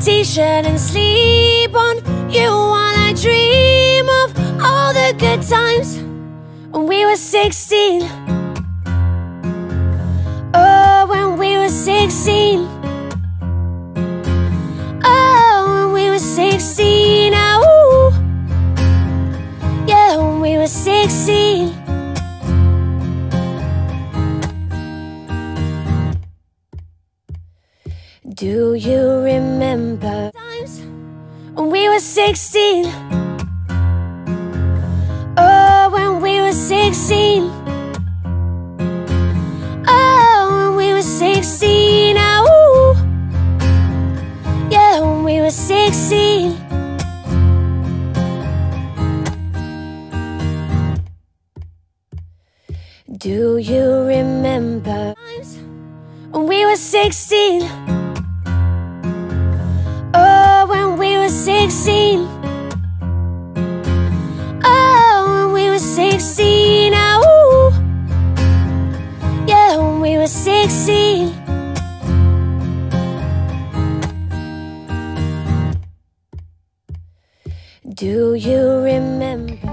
t-shirt and sleep on. You while I dream of all the good times. When we were 16 Oh, when we were 16 Oh, when we were 16 oh, Yeah, when we were 16 Do you remember times when we were 16? Oh, when we were 16. Oh, when we were 16. Oh, yeah, when we were 16. Do you remember times when we were 16? 16. Oh, yeah, when we were 16. Do you remember?